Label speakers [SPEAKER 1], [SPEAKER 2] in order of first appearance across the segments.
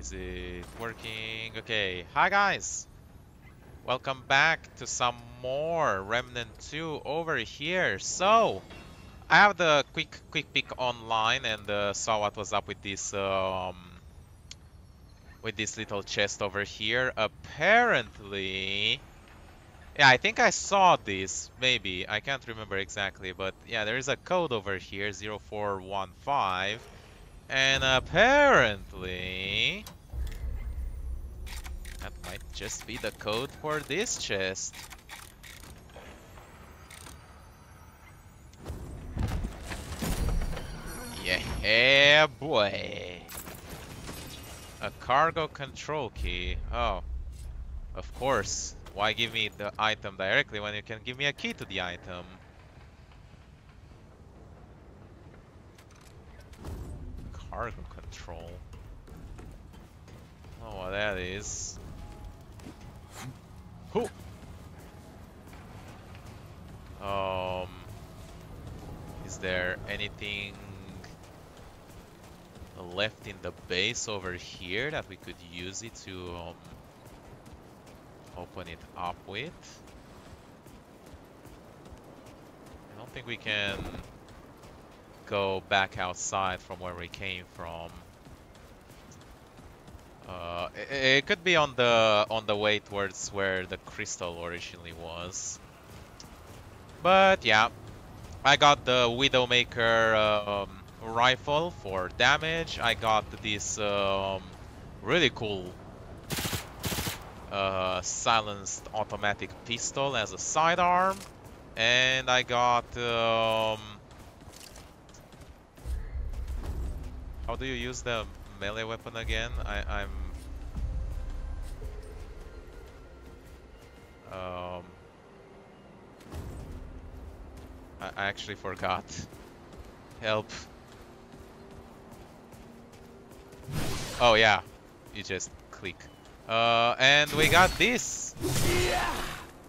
[SPEAKER 1] Is it working? Okay, hi guys! Welcome back to some more Remnant 2 over here. So, I have the quick quick pick online and uh, saw what was up with this um, with this little chest over here. Apparently, yeah, I think I saw this. Maybe I can't remember exactly, but yeah, there is a code over here, 0415, and apparently that might just be the code for this chest. Yeah, boy. A cargo control key. Oh, of course. Why give me the item directly when you can give me a key to the item? Cargo control. Oh, what that is. Who? Um, is there anything left in the base over here that we could use it to um, open it up with? I don't think we can go back outside from where we came from. Uh, it, it, could be on the on the way towards where the crystal originally was. But yeah, I got the Widowmaker um, rifle for damage. I got this um, really cool uh, silenced automatic pistol as a sidearm, and I got um, how do you use the melee weapon again? I, I'm um, I, I actually forgot. Help. Oh yeah, you just click. Uh, and we got this.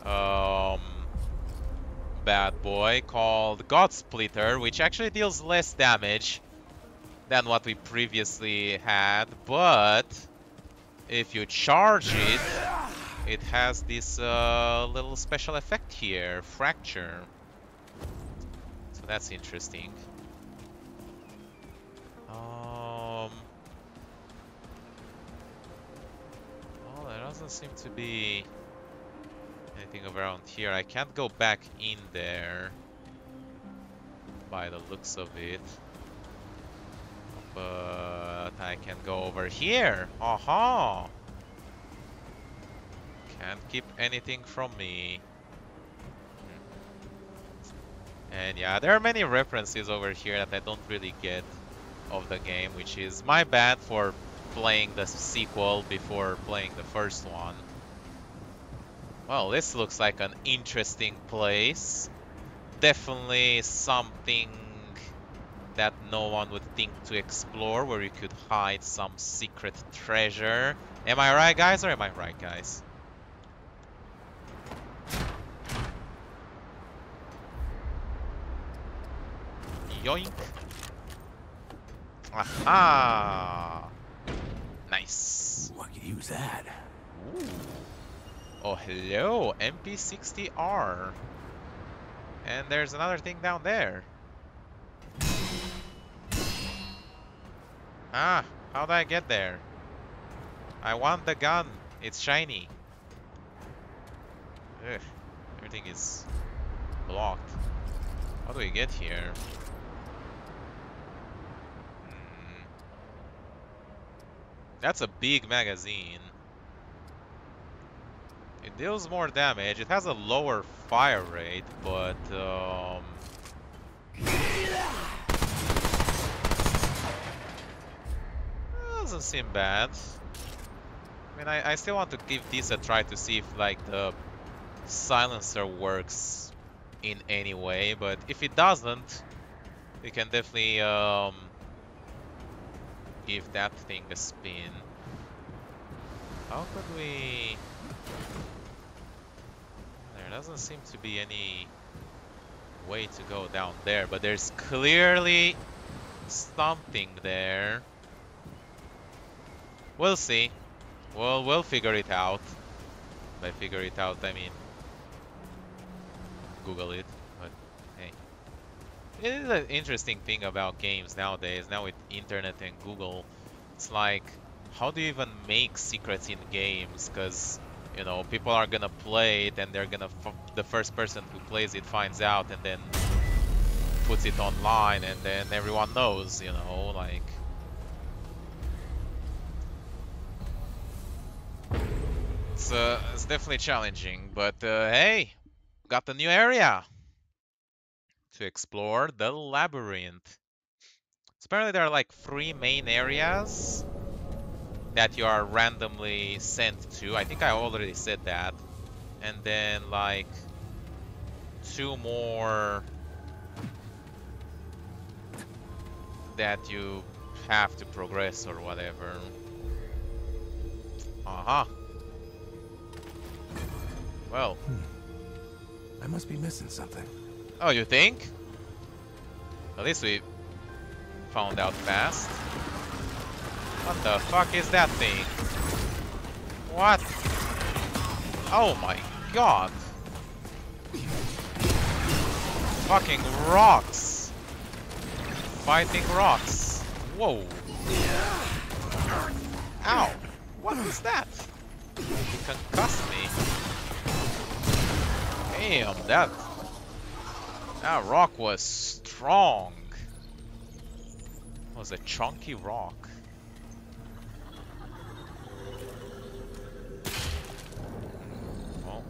[SPEAKER 1] Um, bad boy called God Splitter, which actually deals less damage than what we previously had, but if you charge it, it has this uh, little special effect here, fracture. So that's interesting. Um, well, there doesn't seem to be anything around here. I can't go back in there by the looks of it. But I can go over here. Aha! Can't keep anything from me. Hmm. And yeah, there are many references over here that I don't really get of the game, which is my bad for playing the sequel before playing the first one. Well, this looks like an interesting place. Definitely something that no one would think to explore, where you could hide some secret treasure. Am I right, guys, or am I right, guys? Yoink! Aha! Nice.
[SPEAKER 2] I could use that.
[SPEAKER 1] Ooh. Oh, hello, MP60R. And there's another thing down there. Ah, how'd I get there? I want the gun. It's shiny. Ugh, everything is blocked. How do we get here? Hmm. That's a big magazine. It deals more damage. It has a lower fire rate, but um, doesn't seem bad. I mean, I, I still want to give this a try to see if like the silencer works in any way, but if it doesn't, we can definitely um, give that thing a spin. How could we... There doesn't seem to be any way to go down there, but there's clearly something there. We'll see. We'll, we'll figure it out. By figure it out, I mean... Google it, but hey. It is an interesting thing about games nowadays, now with internet and Google. It's like, how do you even make secrets in games? Because, you know, people are gonna play it and they're gonna... the first person who plays it finds out and then puts it online and then everyone knows, you know, like... It's, uh, it's definitely challenging, but uh, hey, got a new area to explore, the labyrinth. So apparently there are like three main areas that you are randomly sent to. I think I already said that. And then like two more that you have to progress or whatever. Aha. Well. Hmm.
[SPEAKER 2] I must be missing something.
[SPEAKER 1] Oh, you think? At least we found out fast. What the fuck is that thing? What? Oh my god! Fucking rocks! Fighting rocks! Whoa! Ow! What is that? He concussed me. Damn, that that rock was strong. It was a chunky rock. Well,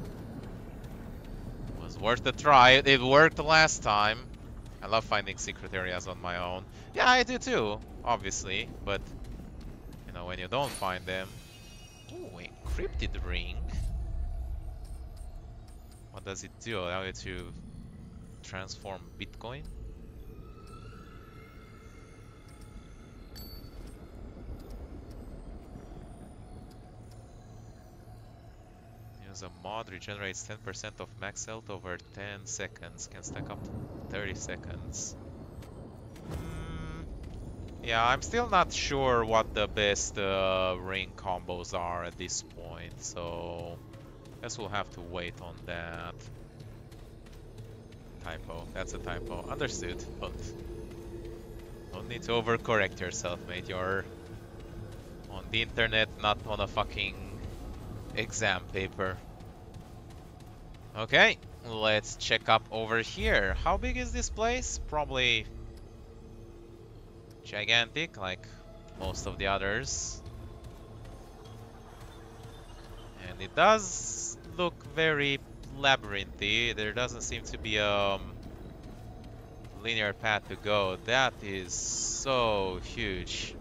[SPEAKER 1] was worth a try. It worked last time. I love finding secret areas on my own. Yeah, I do too, obviously, but you know when you don't find them. Oh, encrypted ring. What does it do? Allow you to transform Bitcoin? Use a mod, regenerates 10% of max health over 10 seconds. Can stack up to 30 seconds. Mm, yeah, I'm still not sure what the best uh, ring combos are at this point, so... Guess we'll have to wait on that. Typo. That's a typo. Understood, but... Don't need to overcorrect yourself, mate. You're on the internet, not on a fucking exam paper. Okay, let's check up over here. How big is this place? Probably gigantic, like most of the others. And it does look very labyrinthy. There doesn't seem to be a um, linear path to go. That is so huge.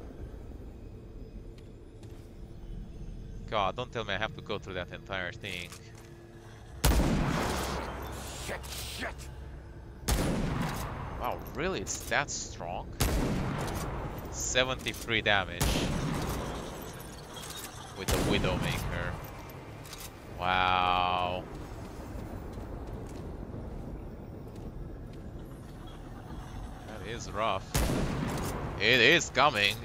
[SPEAKER 1] God, don't tell me I have to go through that entire thing. Shit, shit. Wow, really? It's that strong? 73 damage with the Widowmaker. Wow. That is rough. It is coming.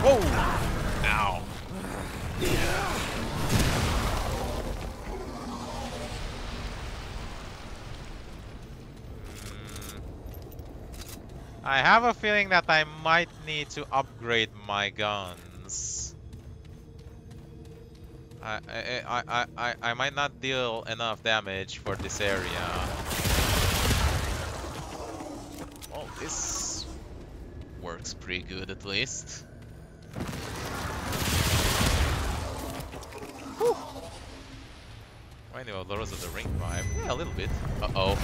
[SPEAKER 1] Whoa! Ow. Hmm. I have a feeling that I might need to upgrade my guns. I, I, I, I, I might not deal enough damage for this area. Oh, this works pretty good at least. Whew. Reminding of Lords of the Ring vibe. Yeah, a little bit. Uh-oh.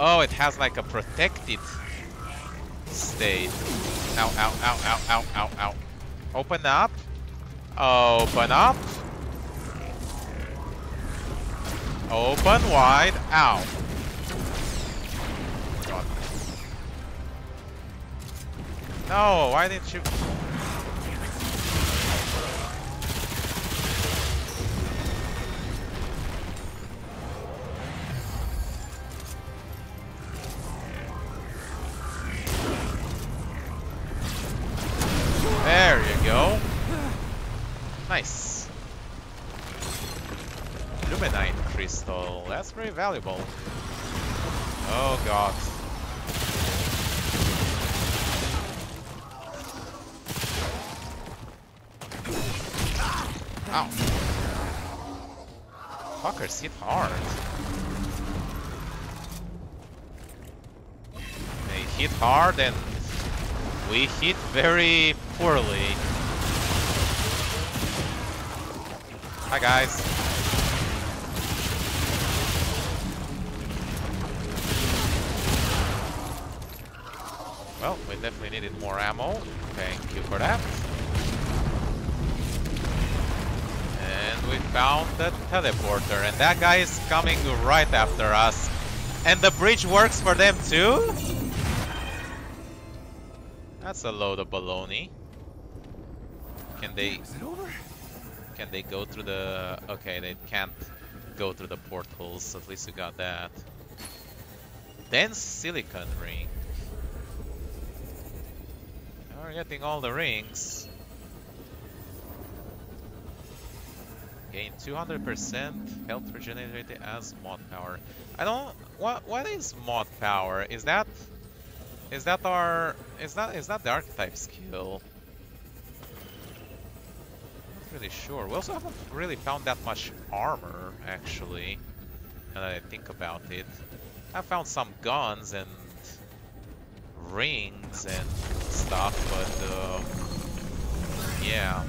[SPEAKER 1] Oh, it has like a protected state. Ow, ow, ow, ow, ow, ow, ow. Open up. Open up. Open wide. Ow. God. No, why didn't you... valuable. Oh god. Ow. Fuckers hit hard. They hit hard and we hit very poorly. Hi guys. Needed more ammo. Thank you for that. And we found the teleporter, and that guy is coming right after us. And the bridge works for them too? That's a load of baloney. Can they...
[SPEAKER 2] Is it over?
[SPEAKER 1] Can they go through the... Okay, they can't go through the portholes. At least we got that. Dense silicon ring. We're getting all the rings. Gain 200% health regenerated as mod power. I don't... What What is mod power? Is that... Is that our... Is that is that the archetype skill? Not really sure. We also haven't really found that much armor, actually. Now that I think about it. I found some guns and rings and stuff, but uh, yeah.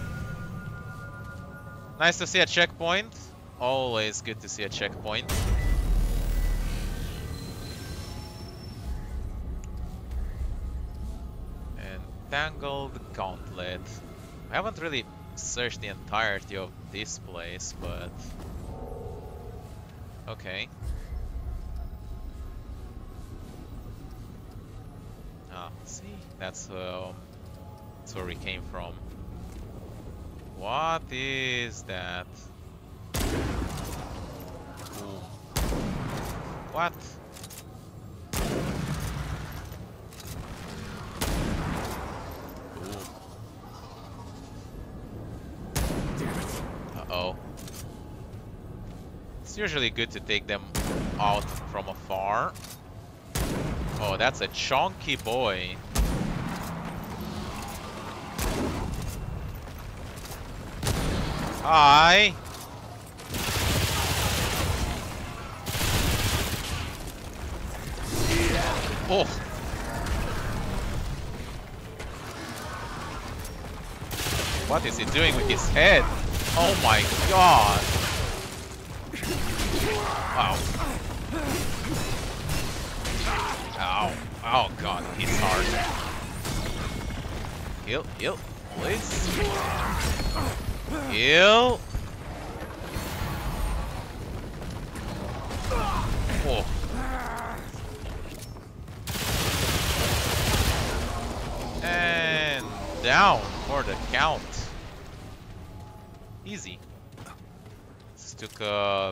[SPEAKER 1] Nice to see a checkpoint. Always good to see a checkpoint. And Tangled Gauntlet. I haven't really searched the entirety of this place, but... Okay. See, that's, uh, that's where we came from. What is that? Ooh. What? Uh-oh. It's usually good to take them out from afar. Oh, that's a chunky boy. Hi. Oh. What is he doing with his head? Oh my god. Wow. Ow. Oh god, he's hard. Heal, heal, please. Heal. Oh. And down for the count. Easy. This took uh,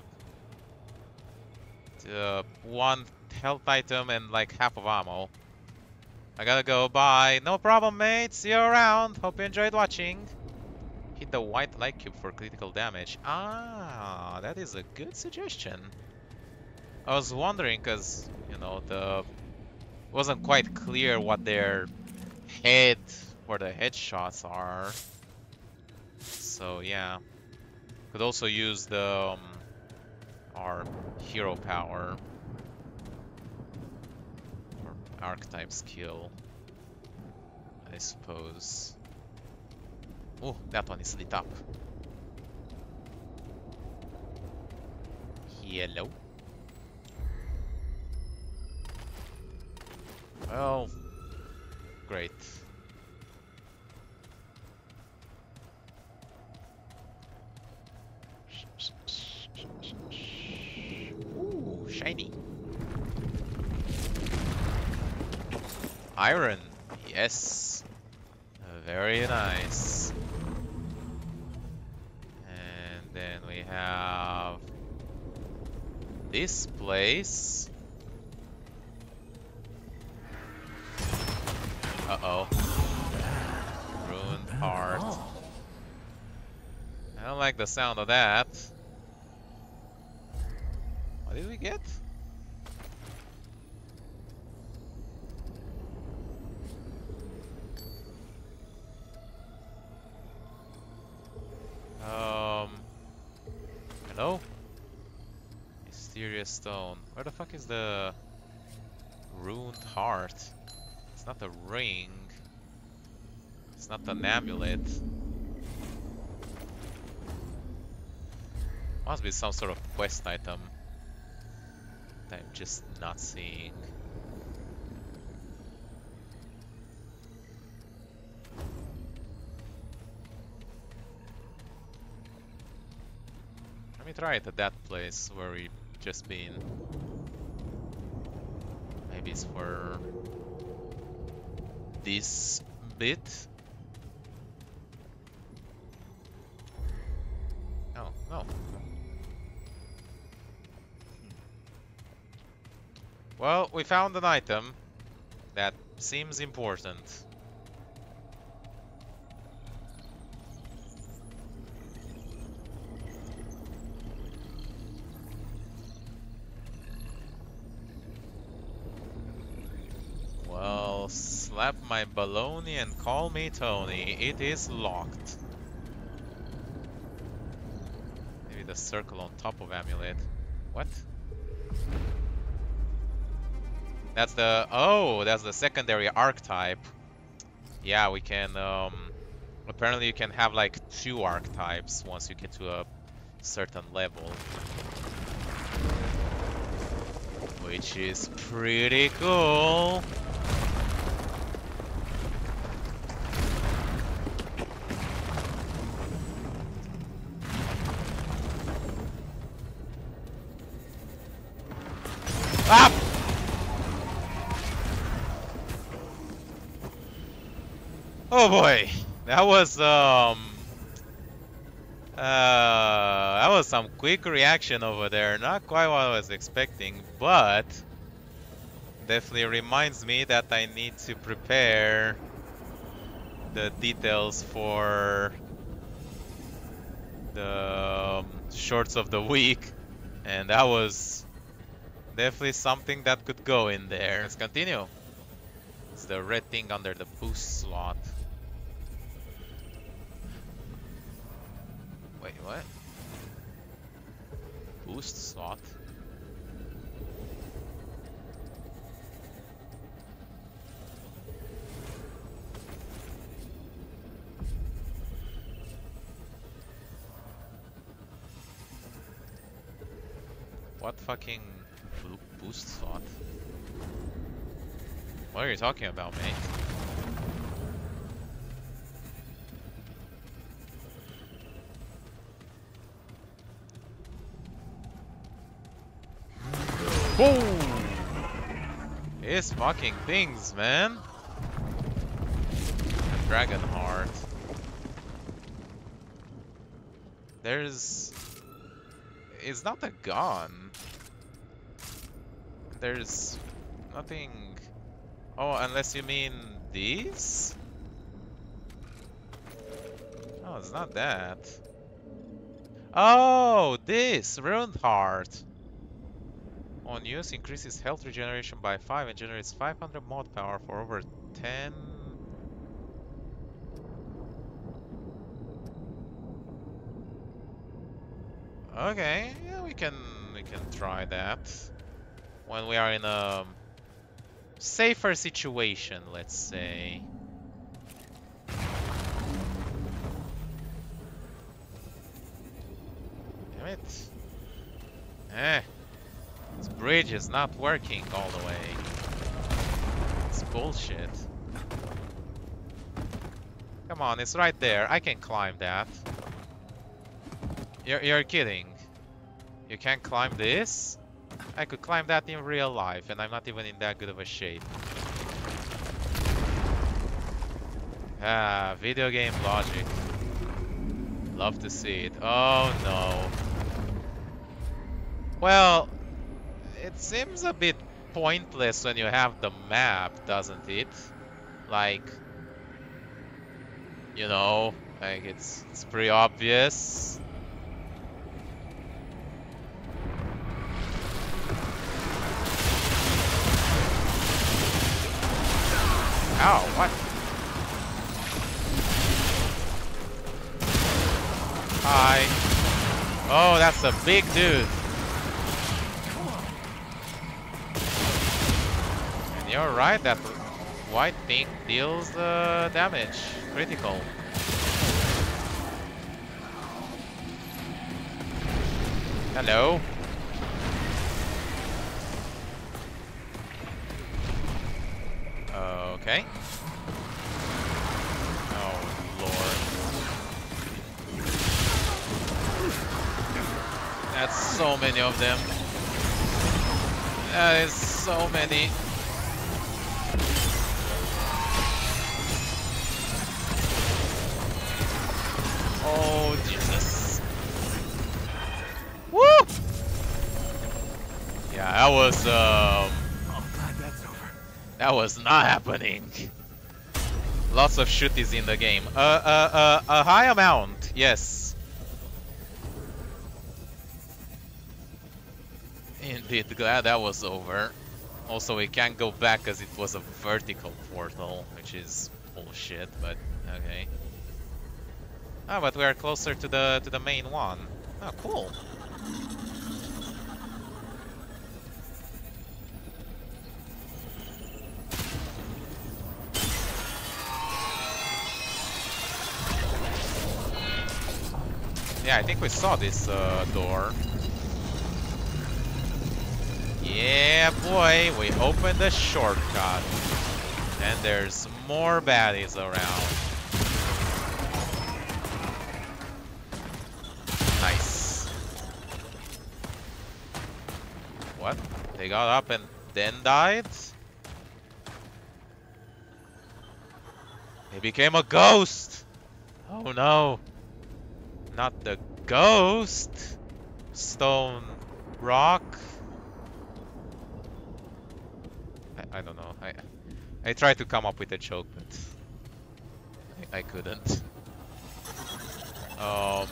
[SPEAKER 1] uh, one health item and like half of ammo. I gotta go. Bye. No problem, mate. See you around. Hope you enjoyed watching. Hit the white light cube for critical damage. Ah, that is a good suggestion. I was wondering because, you know, the wasn't quite clear what their head or the headshots are. So yeah, could also use the um, our hero power archetype skill, I suppose. Oh, that one is lit up. Hello. Well, great. Ooh, shiny. Iron, yes. Very nice. And then we have this place. Uh-oh. Ruined part. I don't like the sound of that. Hello? Mysterious stone. Where the fuck is the ruined heart? It's not a ring. It's not an amulet. Must be some sort of quest item that I'm just not seeing. Try it at that place where we've just been. Maybe it's for this bit. Oh, no. Hmm. Well, we found an item that seems important. Well, slap my baloney and call me Tony. It is locked. Maybe the circle on top of amulet. What? That's the... Oh, that's the secondary archetype. Yeah, we can... Um, apparently you can have like two archetypes once you get to a certain level. Which is pretty cool. Boy, that was um, uh, that was some quick reaction over there. Not quite what I was expecting, but definitely reminds me that I need to prepare the details for the um, shorts of the week, and that was definitely something that could go in there. Let's continue. It's the red thing under the boost slot. Wait, what? Boost slot? What fucking boost slot? What are you talking about, mate? Boom! These fucking things, man. Dragon heart. There's... It's not a gun. There's nothing... Oh, unless you mean these? Oh, it's not that. Oh, this! Ruined heart. On use, increases health regeneration by 5 and generates 500 mod power for over 10... Okay, yeah, we can we can try that when we are in a safer situation, let's say. Damn it. Eh. Bridge is not working all the way. It's bullshit. Come on, it's right there. I can climb that. You're, you're kidding. You can't climb this? I could climb that in real life, and I'm not even in that good of a shape. Ah, video game logic. Love to see it. Oh no. Well, it seems a bit pointless when you have the map, doesn't it? Like, you know, like it's, it's pretty obvious. Ow, what? Hi. Oh, that's a big dude. You're right, that white thing deals damage. Critical. Hello. Okay. Oh, lord. That's so many of them. That is so many. Oh, Jesus. Woo! Yeah, that was, um...
[SPEAKER 2] I'm glad that's over.
[SPEAKER 1] That was not happening. Lots of shooties in the game. Uh, uh, uh, a high amount, yes. Indeed, glad that was over. Also, we can't go back because it was a vertical portal, which is bullshit, but okay. Ah, but we are closer to the to the main one. Oh, cool. Yeah, I think we saw this uh, door. Yeah, boy, we opened the shortcut. And there's more baddies around. They got up and then died? They became a ghost! Oh no! Not the ghost! Stone rock? I, I don't know. I I tried to come up with a joke, but I, I couldn't. Um.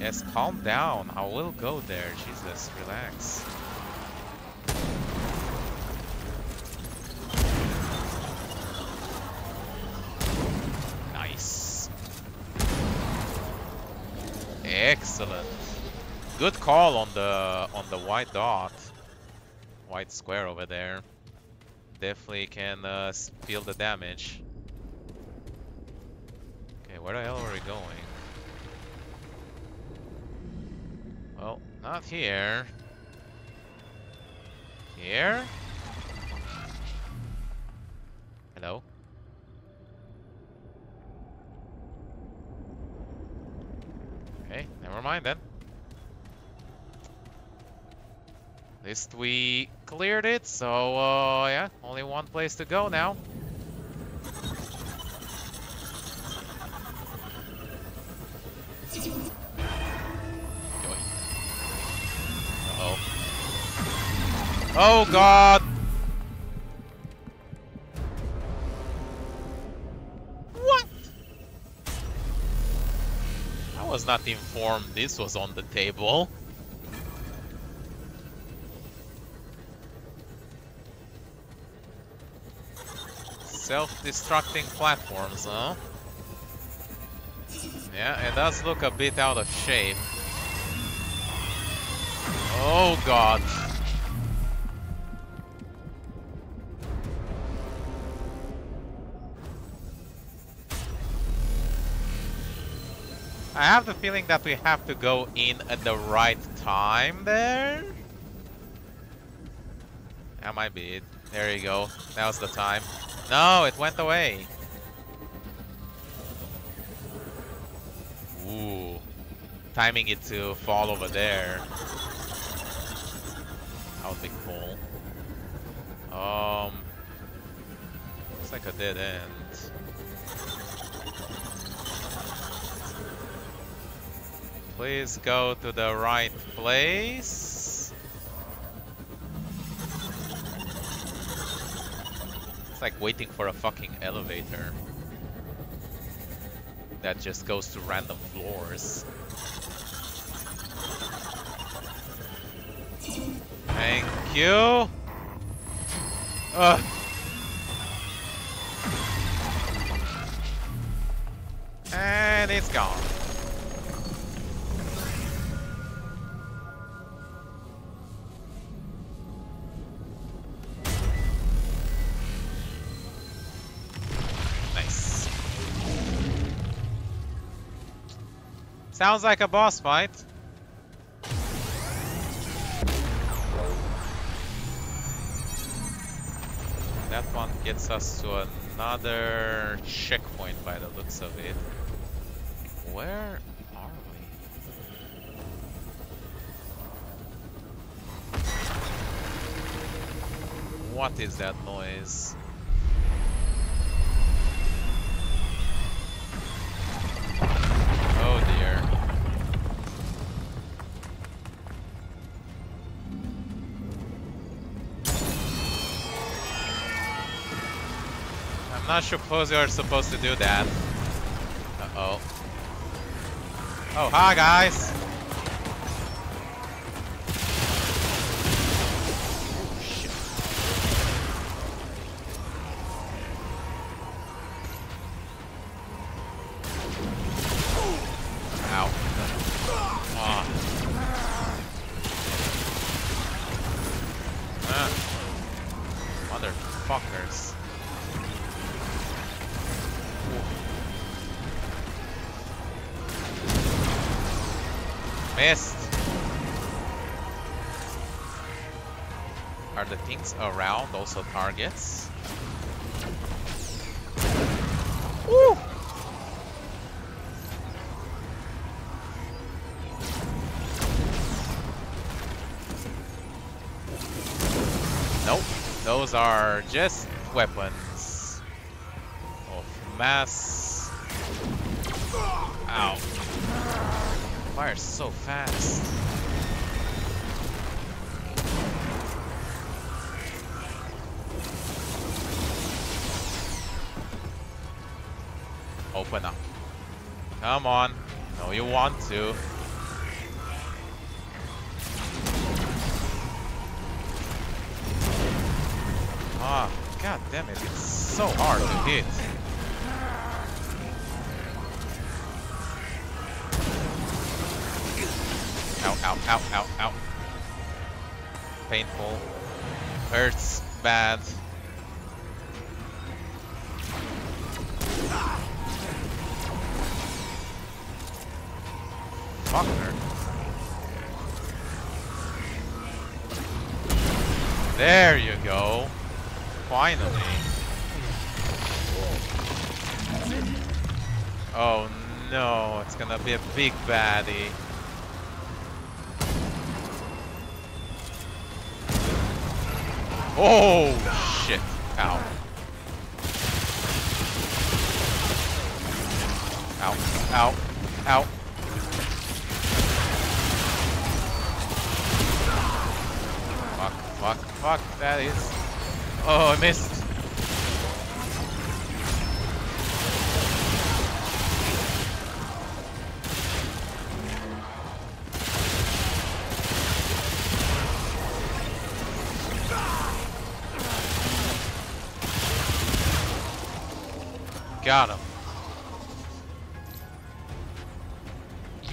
[SPEAKER 1] Yes, calm down. I will go there. Jesus, relax. Nice. Excellent. Good call on the on the white dot. White square over there. Definitely can uh, feel the damage. Okay, where the hell are we going? Well, not here. Here? Hello? Okay, mind then. At least we cleared it, so uh, yeah, only one place to go now. Oh god! Not informed this was on the table. Self-destructing platforms, huh? Yeah, it does look a bit out of shape. Oh god. I have the feeling that we have to go in at the right time there. That might be it. There you go. Now's the time. No, it went away. Ooh. Timing it to fall over there. That would be cool. Um. Looks like a dead end. Please go to the right place. It's like waiting for a fucking elevator. That just goes to random floors. Thank you. Ugh. And it's gone. Sounds like a boss fight. That one gets us to another checkpoint by the looks of it. Where are we? What is that noise? Not suppose you're supposed to do that. Uh-oh. Oh, hi guys! Around also targets? Woo! Nope. Those are just weapons of mass. Ow. Fire so fast. Come on. No, you want to. Ah, god damn it, it's so hard to hit. Ow, ow, ow, ow, ow. Painful. Hurts bad. There you go. Finally. Oh no, it's gonna be a big baddie. Oh shit. Ow. Ow. Ow. Ow. Fuck, that is. Oh, I missed. Got him.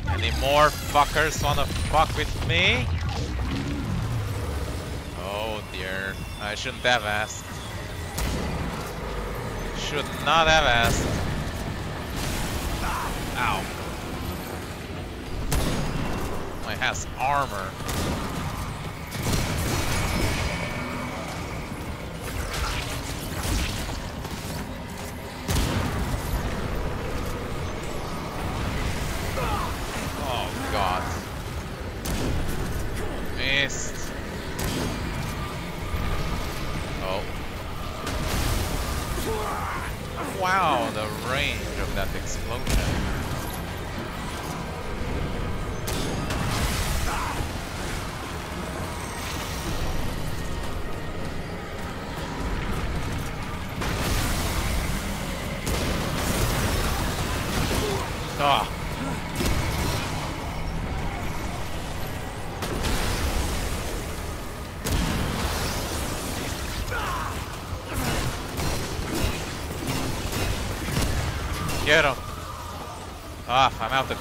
[SPEAKER 1] Any more fuckers wanna fuck with me? I shouldn't have asked. Should not have asked. Ow. My has armor. Oh god. Missed. Wow, the range of that explosion.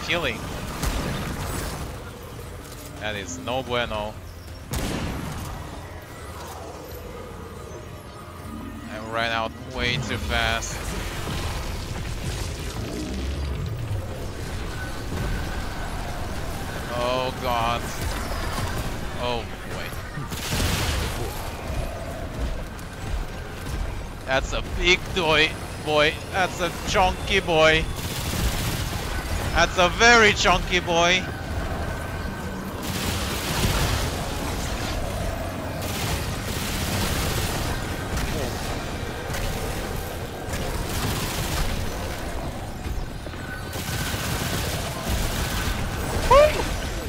[SPEAKER 1] Healing. That is no bueno. I ran out way too fast. Oh god. Oh boy. That's a big boy. Boy, that's a chunky boy. That's a very chunky boy.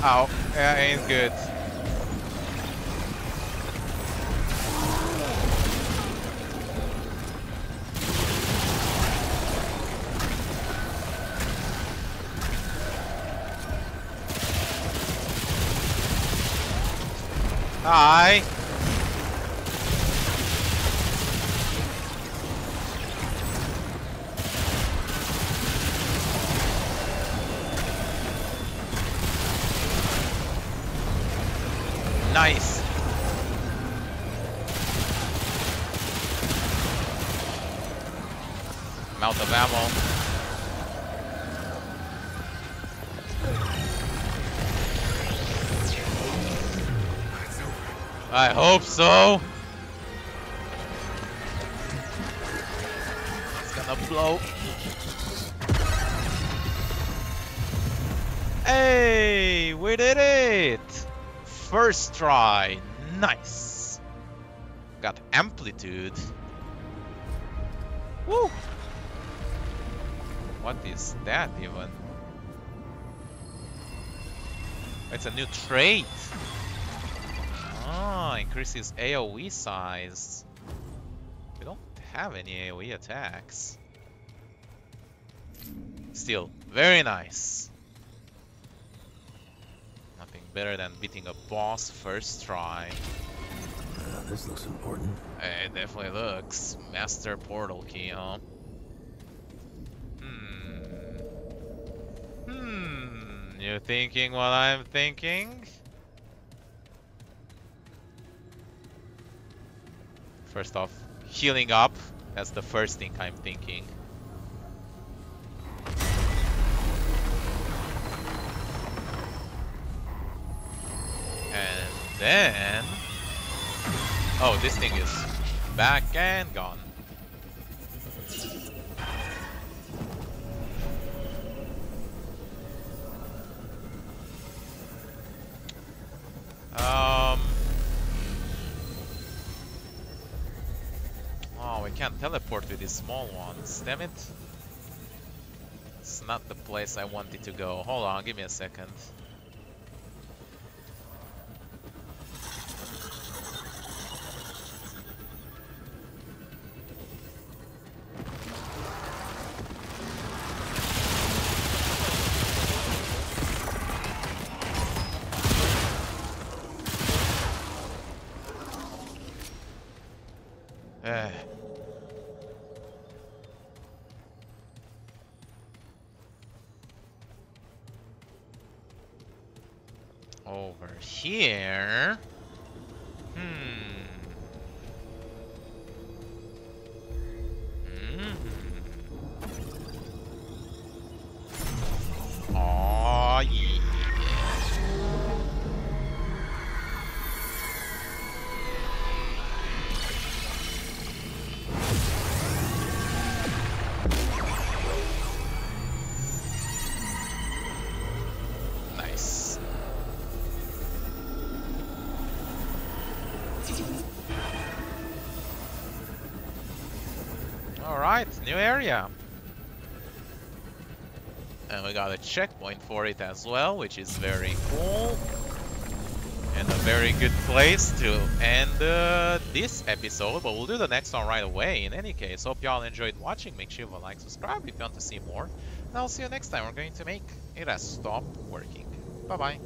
[SPEAKER 1] Ow, that ain't good. I hope so. It's gonna blow. Hey, we did it! First try. Nice. Got amplitude. Woo! What is that even? It's a new trait. Ah, increases AoE size. We don't have any AoE attacks. Still, very nice. Nothing better than beating a boss first try.
[SPEAKER 2] Uh, this looks important.
[SPEAKER 1] It definitely looks. Master portal key, huh? Hmm. Hmm. You thinking what I'm thinking? First off, healing up. That's the first thing I'm thinking. And then... Oh, this thing is back and gone. These small ones, damn it. It's not the place I wanted to go. Hold on, give me a second. Over here. Hmm. New area. And we got a checkpoint for it as well, which is very cool. And a very good place to end uh, this episode, but we'll do the next one right away. In any case, hope y'all enjoyed watching. Make sure you like, subscribe if you want to see more. And I'll see you next time. We're going to make it has stopped working. Bye-bye.